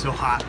so hot.